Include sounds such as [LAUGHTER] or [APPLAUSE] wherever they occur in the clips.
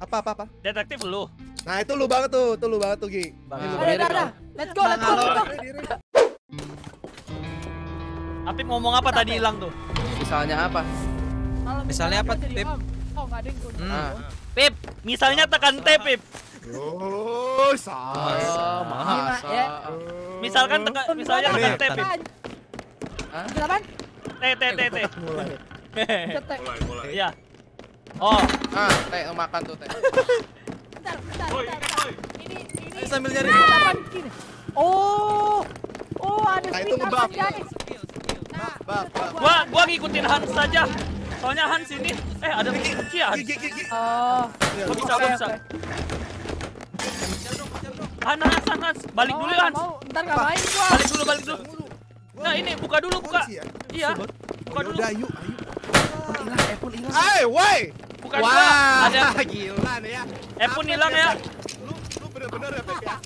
Apa apa apa? Detektif lu. Nah itu lu banget tuh, tuh lu banget tuh Gi. Bang. Lu Udah, udah. Let's go, let's go, let's go. Apip ngomong apa tadi hilang tuh? Misalnya apa? Misalnya apa, Pip? Oh, ada yang Hmm. Ah. Pip, misalnya tekan T, Pip. Oh. Oh, masa. ya. Misalkan tekan misalnya tekan T, Pip. Hah? T, T, T, T. Mulai. Ikut, [LAUGHS] Teh. Iya. Oh, Ah, teh makan tuh teh. Bentar, bentar, bentar, bentar. Ini, ini. Ayo sambil nyari. Gini. Oh. Oh, ada Nah, itu guys. Nah, Buff, buff. gua gua ngikutin Hans saja. Soalnya Hans ini eh ada kunci ya. Hans? Oh. Gua bisa, gua bisa. Hans, Hans, Hans, Hans. Balik Mau, dulu ya, Hans. mau. Ntar nggak main gua. Balik dulu, balik dulu. Nah, ini buka dulu, buka. Ya? Iya. Buka dulu. udah, ayo, ayo. Eh, woi. Buka dulu. Ada [LAUGHS] gila nih ya. Epon Apa hilang ya, ya. Lu lu bener-bener ya, ya? Ya,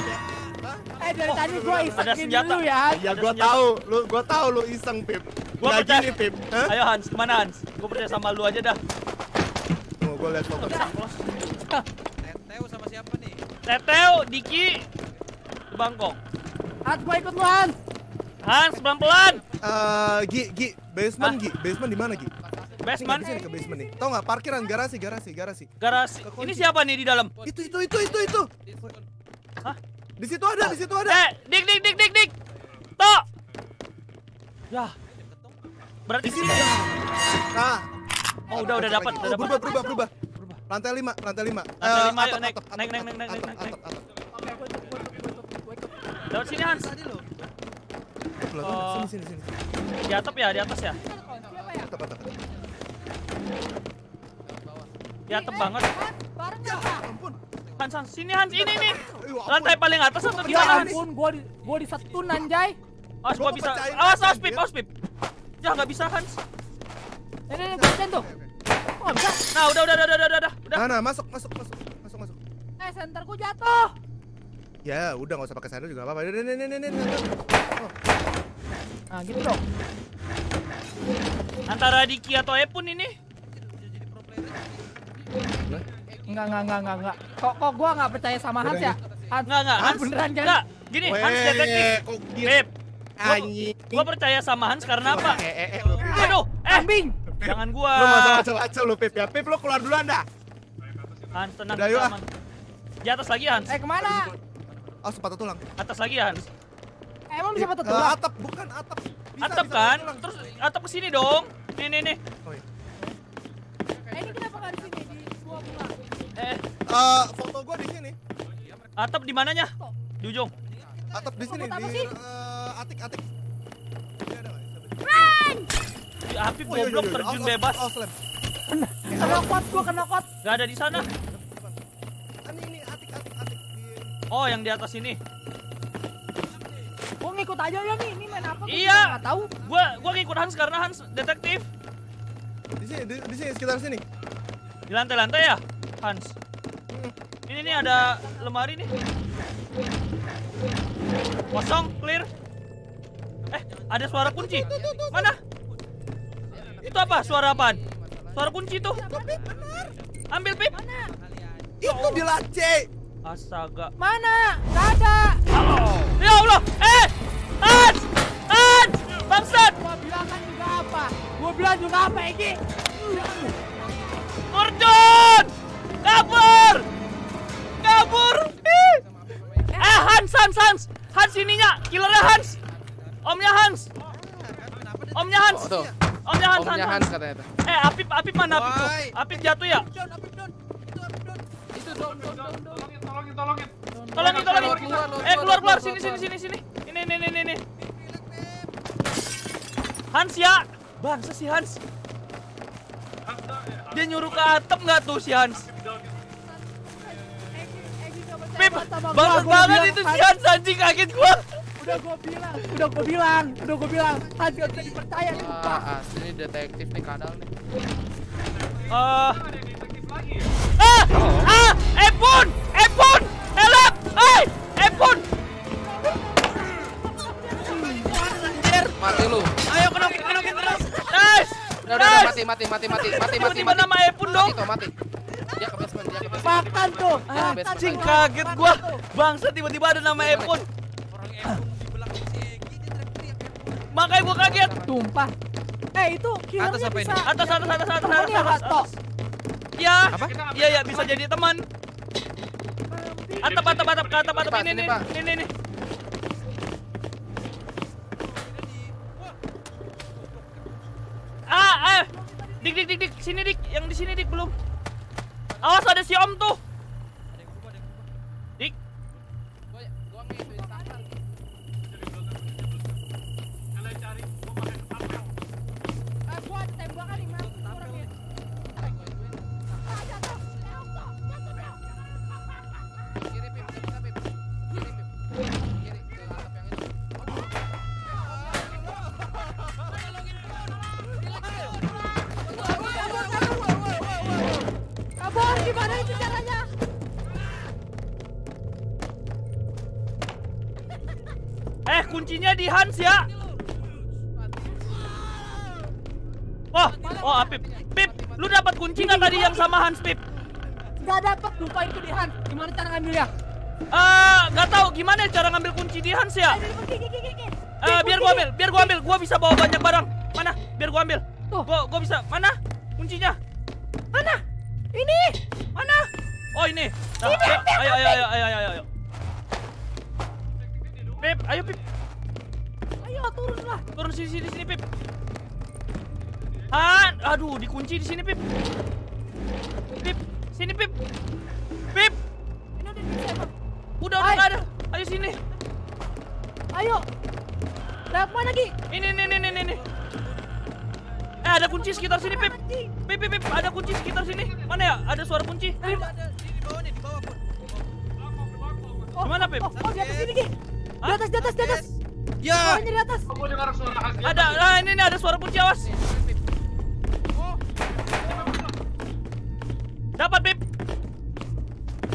ya? Eh, dari tadi gua iseng Ada gini senjata. dulu ya. Ya Ada gua tahu, lu gua tahu lu iseng, Pip. Gua Nggak percaya. gini, Pip. Hah? Ayo Hans, ke mana Hans? Gue percaya sama lu aja dah. Mau gua lihat foto. Teo sama siapa nih? Teteo, Diki, Bangkok. Hans, gua ikut lu, Hans. Hans, pelan-pelan. Eh, Gi, Gi, basement? Gi. Basement di mana, Gi? Basement, sini ke basement nih. Tahu nggak parkiran garasi, garasi, garasi. garasi. Ini siapa nih di dalam? Itu, itu, itu, itu, itu. Hah? Di situ ada, di situ ada. Eh, dik, dik, dik, dik, dik. Tok. Ya. Berarti Di sini. sini. Nah. Oh, udah, udah dapat, udah dapat. berubah, berubah, berubah. Lantai lima, lantai lima. Lantai Eh, lima, naik, naik, naik, naik, naik, naik. Lewat sini Hans. Oh. Sini, sini, sini. Di atap ya, di atas ya. Siapa ya? Atap, atap. Di atap banget. Bareng? Ampun. Hans, Hans, sini Hans, ini nih. Lantai paling atas atau Ya gimana Hans? ampun, gua di gua di setun anjay. Awas Gua bisa. Awas, awas. Pip, awas Pip. Ya nggak bisa Hans. Ini ini gua tuh. Kok nggak bisa? Nah, udah, udah, udah, udah, udah, udah. udah. Nah, nah, masuk, masuk, masuk, masuk, masuk. Eh, center gua jatuh. Ya, udah nggak usah pakai sandal juga apa-apa. Ini, ini, ini, ini, ini. Nah, gitu dong. Antara Diki atau Epun ini. Enggak, enggak, enggak, enggak, enggak. Kok kok gua nggak percaya sama Hans ya? Hans, Enggak, enggak. Hans Hans, beneran kan? enggak. Gini, Hans Weh, detektif. gitu? Pip, Anjing. gua percaya sama Hans karena apa? Eh, eh, eh, lu, Pip. Aduh, eh, Kambing. jangan gua. Lu nggak usah acel-acel lu, Pip ya. Pip, lu keluar duluan dah. Hans, tenang, Udah, yuk, ah. Di atas lagi Hans. Eh, ke mana? Oh, sepatu tulang. Atas lagi Hans. Emang bisa Eh, betul eh, atap, bukan atap. Bisa, Atap bisa kan? tulang. Terus atap ke sini dong. Nih, nih, nih. Oh, iya. Eh, ini kenapa nggak di sini di gua bunga? Eh, Eh, foto gua di sini. atap di mananya? Di ujung. Atap di sini di eh, atik, atik. Ini ada nggak? Di Afif Oh, iya, goblok iya, iya. terjun Aus, bebas. aus, lem. Kena kot, gua kena kot. Gak ada di sana. Ini, ini, atik, atik, atik. Oh, yang di atas ini. Ngikut aja ya nih, ini main apa? gua Iya. Nggak tahu. Gua gua ngikut Hans karena Hans detektif. Di sini, di, di sini, sekitar sini. Di lantai-lantai ya, Hans. Ini nih ada lemari nih. Kosong, clear. Eh, ada suara kunci. Mana? Itu apa? Suara apaan? Suara kunci tuh. Ambil pip. Itu di lace. Astaga. Mana? Ada. Ya Allah. Eh! Bangsat! Gua bilang kan juga apa? Gua bilang juga apa, Egi? Terjun! Kabur! Kabur! Eh, Hans, Hans, Hans! Hans ininya, killernya Hans! Omnya Hans! Omnya Hans! Oh, tuh. Omnya Hans, Omnya Hans, Hans katanya. Eh, Apip, Apip mana Apip tuh? Apip jatuh ya? Don, apa don? Itu apa don? Itu don, don, don, don. Tolongin, Keluar, tolongin! keluar, keluar, Eh, keluar, keluar! Sini, sini, sini, sini! Ini, ini, ini, ini! Hans ya! Bangsa si Hans! Dia nyuruh ke atap nggak tuh si Hans? Pip, Gua banget itu si Hans, anjing kaget gua! Udah gua bilang, udah gua bilang, udah gua bilang. Hans nggak bisa dipercaya, sumpah. Ah, asli ini detektif nih kadal nih. Ah. Ah! Ah! Epon! Epon! Help! Hey! Udah Udah mati mati mati mati mati mati Tiba-tiba mati. nama Epun dong. Mati mati. Dia ke basement dia ke basement. Makan tuh. Anjing kaget gua. Bangsa tiba-tiba ada nama Epon. Orang Epon di belakang si Egi dia teriak-teriak Epon. Makanya gua kaget. Tumpah. Eh itu killernya ini? bisa. Atas atas atas atas atas. atas, atas. Ya. Iya ya bisa jadi teman. Atap atap atap ke atap atap ini nih. Pak. Ini Ah, eh. Dik dik dik dik sini dik. Yang di sini dik belum. Awas ada si Om tuh. Gimana itu caranya? Eh, kuncinya di Hans ya. Oh, oh Apip. Pip, lu dapat kunci nggak tadi yang sama Hans Pip? Gak dapet lupa itu di Han. Gimana cara ngambilnya? Eh, nggak tahu gimana cara ngambil kunci di Hans ya? Eh, biar gua ambil, biar gua ambil. Gua bisa bawa banyak barang. Mana? Biar gua ambil. Tuh. Gua gua bisa. Mana? Kuncinya. Mana? Ini. Mana? Oh, ini. Nah, ayo, ayo, ayo, ayo, ayo, ayo, ayo. Pip, ayo Pip. Ayo turun lah. Turun sini sini sini Pip. Han, aduh dikunci di sini Pip. Pip, sini Pip. Pip, Ini udah bisa emang. udah udah ada. Ayo sini. Ayo. Lewat mana Gi? Ini ini ini ini ini. Eh ada kunci sekitar sini Pip. Pip Pip Pip, ada kunci sekitar sini. Mana ya? Ada suara kunci. Ada, ada. Di, bawah nih, di bawah pun. Oh, Gimana, Pip? Oh, oh, di atas sini Gi. Di atas, di atas, di atas. Ya. Suaranya di atas. Ada. Nah, ini ini ada suara kunci awas. Dapat Pip.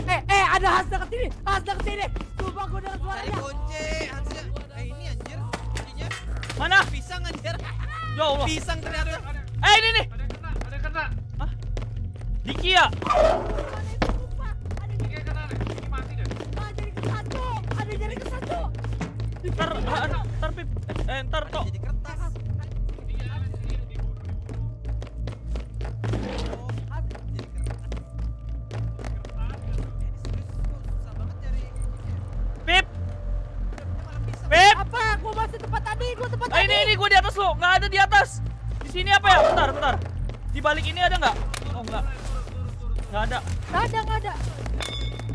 Eh, eh, ada khas dekat sini. Khas dekat sini. Coba gua dengar Cari suaranya. kunci. Hansnya. Eh ini anjir. Kuncinya. Mana? Pisang anjir. Ya Allah. Pisang ternyata. Eh ini nih. Hah? Diki ya? Mana itu lupa. Ada jadi Ah, jadi ke satu. Ada jadi ke satu. Ntar, ah, ah, ntar Pip. Eh, ntar tok. Jadi kertas. Oh, atas lo, nggak ada di atas. Di sini apa ya? Bentar, bentar. Di balik ini ada nggak? Oh nggak. Nggak ada. Nggak ada, nggak ada.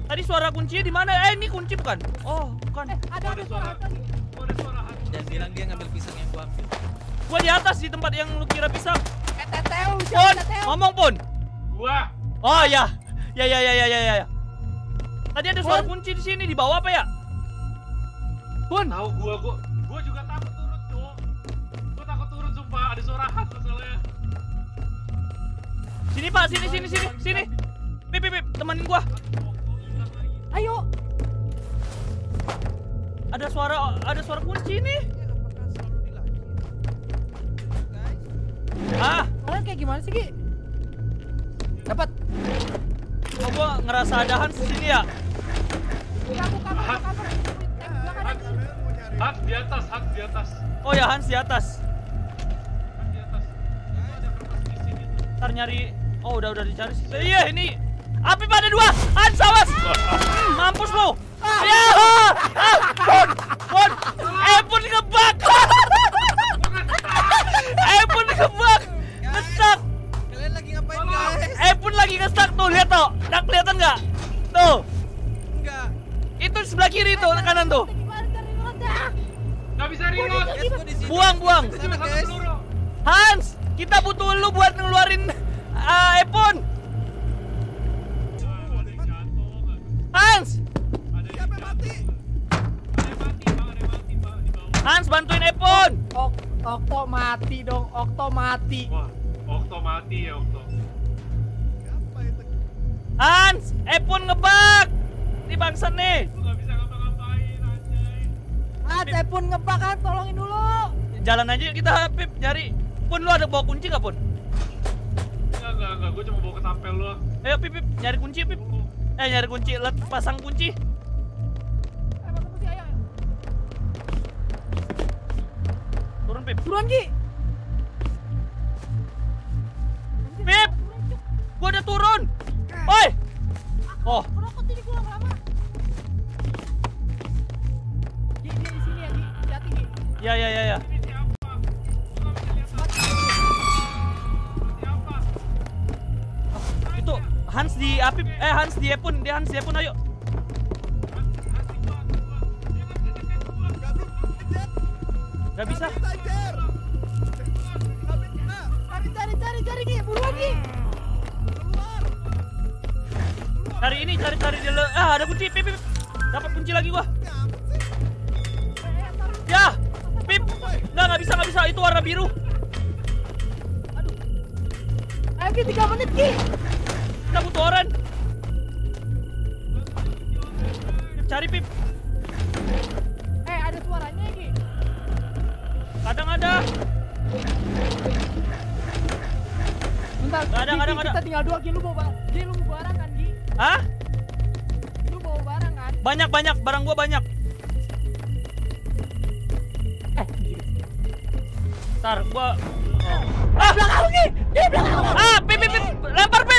Tadi suara kuncinya di mana? Eh ini kunci bukan? Oh bukan. Eh, ada ada suara lagi. Jangan bilang dia ngambil pisang yang gua ambil. Gua di atas di tempat yang lu kira pisang. Eh, teteu, ngomong pun. Gua. Oh ya, ya ya ya ya ya ya. Tadi ada suara Pun. kunci di sini di bawah apa ya? Pun. tahu gua gua Sini pak, sini sini sini sini. Pip pip pip, temenin gua. Ayo. Ada suara ada suara kunci nih. Ah, Kalian kayak gimana sih, Gi? Dapat. kok gua ngerasa ada Hans di sini ya? Aja. hak di atas hak di atas Oh ya Hans di atas. Ntar nyari. Oh udah udah dicari sih. Eh, Iya ini. Api pada dua. Hans awas. Hmm, Mampus lu. Ya. ah, ah, Pun. Pun. Eh pun ngebak. Eh pun ngebak. Ngestak. Kalian lagi ngapain guys? Eh pun lagi ngestak tuh lihat tuh. Udah kelihatan nggak? Tuh. Enggak. Itu sebelah kiri tuh kanan tuh. Nggak bisa reload. Buang buang. Hans, kita butuh lu buat ngeluarin uh, Epon. Hans, Siapa mati? di Hans bantuin Epon. Ok, Okto mati dong, Okto mati. wah Okto mati ya Okto Siapa itu? Hans, Epon ngebak. Ini bangsa nih. lu nggak bisa ngapa-ngapain anjay Ah, pun ngebak kan, tolongin dulu. Jalan aja kita Pip nyari. Pun lu ada bawa kunci nggak Pun? enggak, gue cuma bawa ketapel lo. Ayo Pip, Pip, nyari kunci Pip. Eh nyari kunci, let pasang kunci. Ayo, masuk kunci, ayo. Turun Pip. Buruan, Ki. Pip, gua udah turun. Oi. Oh, Merokok tadi gua lama. Ki, dia di sini ya. Hati-hati, ya ya ya ya. Di Apip, eh Hans di Epun, dia Hans di Epun ayo. Gak bisa. Cari, cari, cari, cari, Ki. Buruan, Ki. Cari ini, cari cari dia. Ah, ada kunci, Pip, Pip. Dapat kunci lagi gua. Ya, Pip. Nggak, nggak bisa, nggak bisa. Itu warna biru. Ayo, Ki. Tiga menit, Ki. Kita butuh. Pip, cari Pip. Eh, ada suaranya, Ki. Kadang ada. Bentar, ada, nggak ada, kita tinggal dua, Ki. Lu bawa, ba- Ki, lu bawa barang kan, Ki? Hah? Lu bawa barang kan? Banyak banyak, barang gua banyak. Eh. Ntar gua. Oh. Ah, Belakang Ki. Ki, belakang ah, Pip, Pip, Pip, lempar Pip,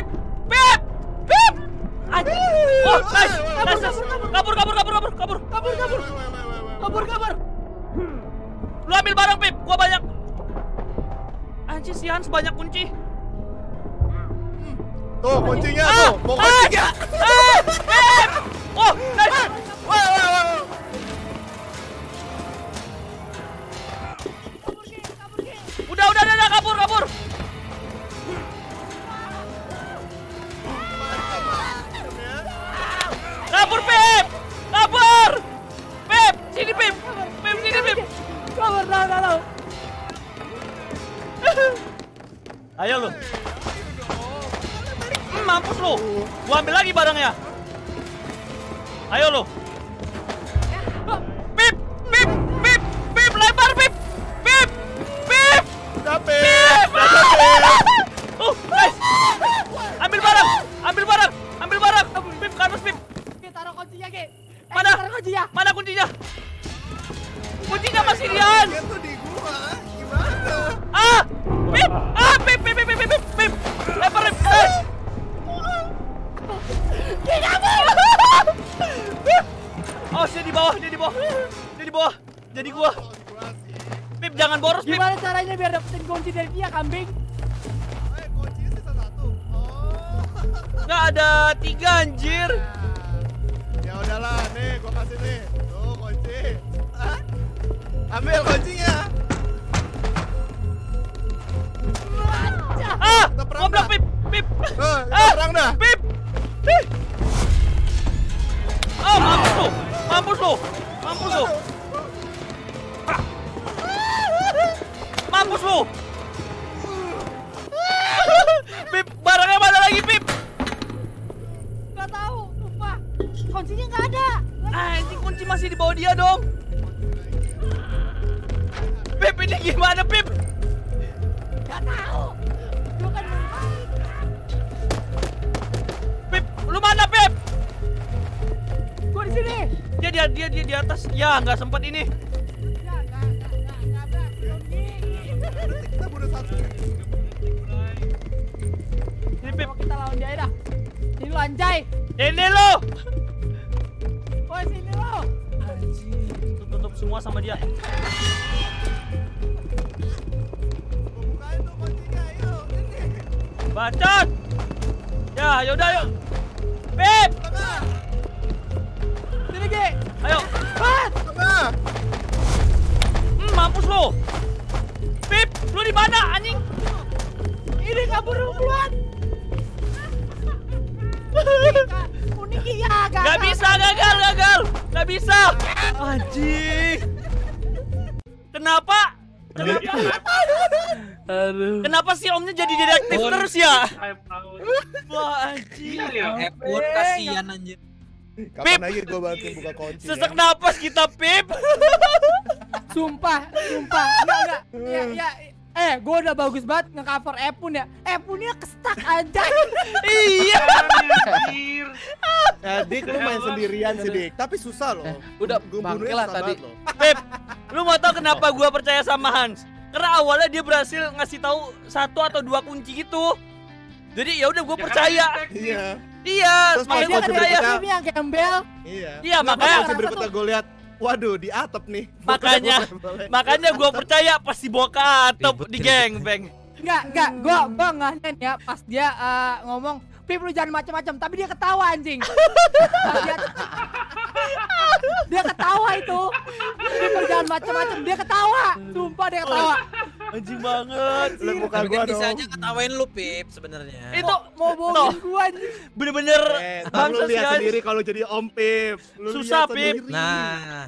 Kabur, kabur. Lu ambil barang Pip, gua banyak. Anjing si Hans banyak kunci. Tuh kuncinya Ah, tuh. Mau kuncinya. Ah, Pip. Oh, Pip, jangan boros, Pip. Gimana caranya biar dapetin kunci dari dia, kambing? Eh, kuncinya sisa satu. Oh. Nggak ada tiga, anjir. Ya udahlah, nih gua kasih nih. Tuh kunci. Ah. [LAUGHS] Ambil kuncinya. Ah, goblok. Pip. Pip. Eh, Ah, perang dah. Pip. Pip. Oh, mampus lu. Mampus lu. Mampus lu. Mampus lu. Pip, barangnya mana lagi, Pip? Gak tahu, lupa. Kuncinya nggak ada. Ah, Anjing kunci masih di bawah dia dong. Pip, ini gimana, Pip? Gak tahu. Lu kan. Pip, lu mana, Pip? Gua di sini. Dia dia dia dia di atas. Ya, nggak sempat ini. Bunuh satu. Ini, Pip. Kita lawan dia dah. Sini lu anjay. Ini lo. Woi, sini lu. Tutup, tutup semua sama dia. Ini. Bacot. Ya, yaudah yuk. Pip. Sini, Ki. ayo. Bat. Tengah. Duluan. Kak, [LAUGHS] Unik ya, gak. Gak bisa, gagal, gagal. Gak bisa. Anjing. Kenapa? Kenapa? Aduh. Kenapa sih omnya jadi detektif terus ya? Wah, anjing. Iya ya. Epon kasihan anjir. Kapan lagi gua bantuin buka kunci Sesak ya? napas kita, Pip. Sumpah, sumpah. Enggak, enggak. Ya, ya. Eh, gue udah bagus banget nge-cover Epun ya. Epunnya kestak aja. [LAUGHS] Iya. Ya, Dik lu main sendirian sih, Dik. Tapi susah loh. udah Gua bangke bunuhnya lah susah tadi. banget loh. [LAUGHS] Beb, lu mau tau kenapa gua percaya sama Hans? Karena awalnya dia berhasil ngasih tahu satu atau dua kunci gitu. Jadi ya udah gua Ya, percaya. karena detektif. Iya. Iya, makanya kunci percaya. yang gembel. Iya. Iya, makanya- berikutnya gue lihat Waduh, di atap nih. Makanya- Boleh, boleh. Makanya gua percaya pasti bawa ke atap di geng bang. Enggak, enggak. Gua gua ngahnya ya pas dia eh, ngomong Pip lu jangan macam-macam, tapi dia ketawa anjing. dia, dia ketawa itu. Pip lu jangan macam-macam, dia ketawa. Sumpah dia ketawa. Anjing banget. Muka Tapi gua kan bisa dong. aja ketawain lu, Pip, sebenarnya. Itu Mau bohongin gua anjing. bener-bener Eh, lu bangsa sih lihat sendiri kalau jadi Om Pip. Lu Susah, Pip. Nah,